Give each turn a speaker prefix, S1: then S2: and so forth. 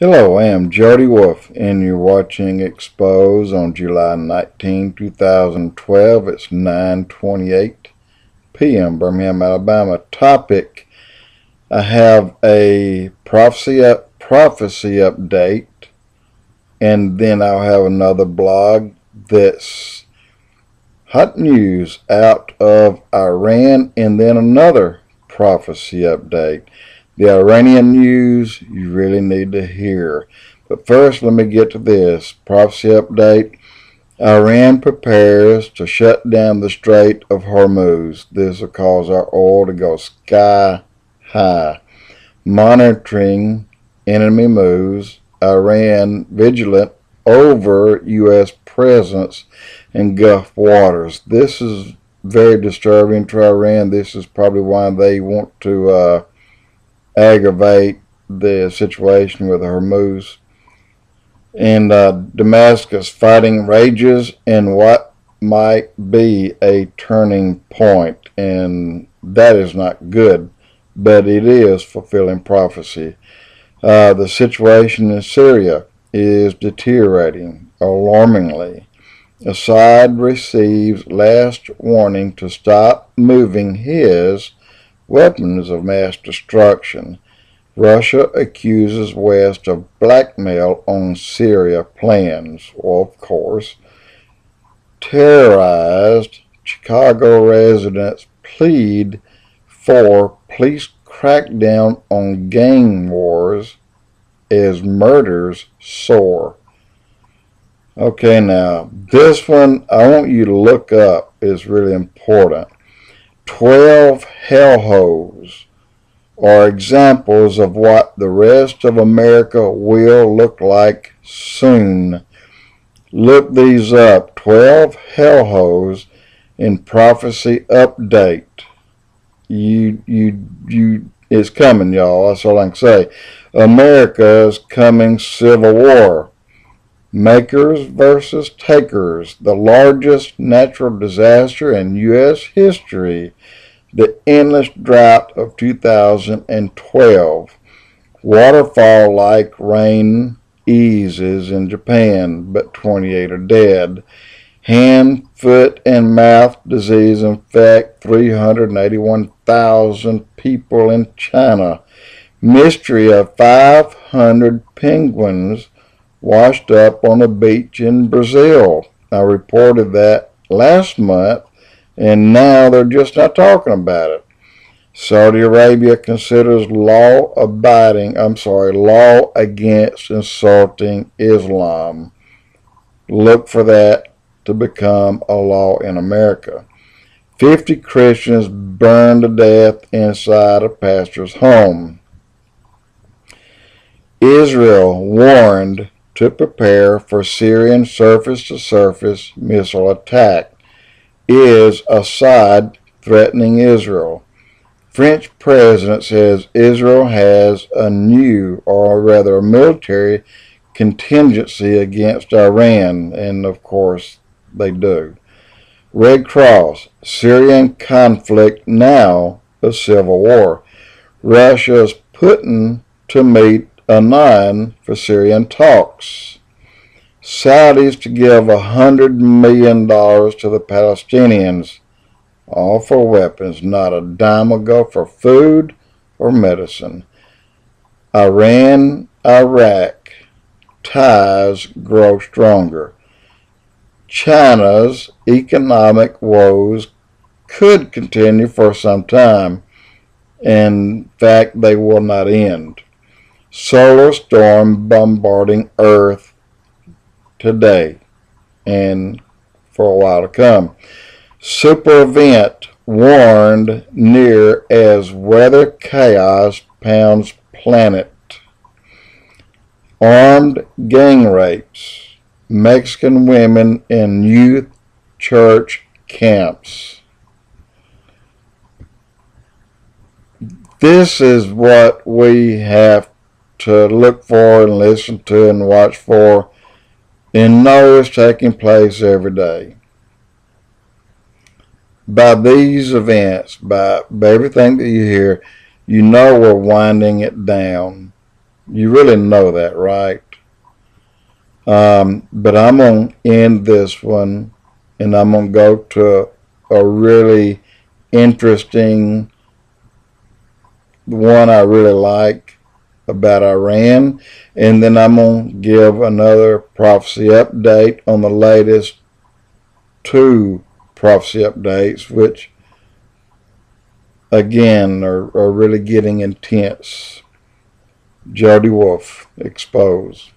S1: Hello, I am Jody Wolfe, and you're watching Expose on July 19, 2012. It's 9:28 p.m. Birmingham, Alabama. Topic: I have a prophecy up, prophecy update, and then I'll have another blog that's hot news out of Iran, and then another prophecy update. The Iranian news you really need to hear. But first, let me get to this prophecy update. Iran prepares to shut down the Strait of Hormuz. This will cause our oil to go sky high. Monitoring enemy moves, Iran vigilant over U.S. presence in Gulf waters. This is very disturbing to Iran. This is probably why they want to uh, aggravate the situation with Hormuz. And uh, Damascus fighting rages in what might be a turning point, and that is not good, but it is fulfilling prophecy. Uh, the situation in Syria is deteriorating alarmingly. Assad receives last warning to stop moving his weapons of mass destruction. Russia accuses West of blackmail on Syria plans. Of course, terrorized Chicago residents plead for police crackdown on gang wars as murders soar. Okay, now this one I want you to look up is really important. 12 hellholes are examples of what the rest of America will look like soon. Look these up 12 hellholes in prophecy update. You, you, you, it's coming, y'all. That's all I can say. America's coming civil war. Makers versus takers, the largest natural disaster in U.S. history, the endless drought of 2012. Waterfall like rain eases in Japan, but 28 are dead. Hand, foot, and mouth disease infect 381,000 people in China. Mystery of 500 penguins washed up on a beach in Brazil. I reported that last month, and now they're just not talking about it. Saudi Arabia considers law abiding, I'm sorry, law against insulting Islam. Look for that to become a law in America. 50 Christians burned to death inside a pastor's home. Israel warned to prepare for Syrian surface-to-surface missile attack. Is Assad threatening Israel? French president says Israel has a new, or rather a military contingency against Iran, and of course they do. Red Cross, Syrian conflict now a civil war. Russia is Putin to meet Annan for Syrian talks. Saudis to give $100 million to the Palestinians, all for weapons, not a dime will go for food or medicine. Iran, Iraq, ties grow stronger. China's economic woes could continue for some time. In fact, they will not end solar storm bombarding Earth today and for a while to come. Super event warned near as weather chaos pounds planet. Armed gang rapes. Mexican women in youth church camps. This is what we have to look for and listen to and watch for and know is taking place every day. By these events, by, by everything that you hear, you know we're winding it down. You really know that, right? Um, but I'm going to end this one and I'm going to go to a really interesting one I really like about Iran. And then I'm going to give another prophecy update on the latest two prophecy updates, which again are, are really getting intense. Jody Wolfe exposed.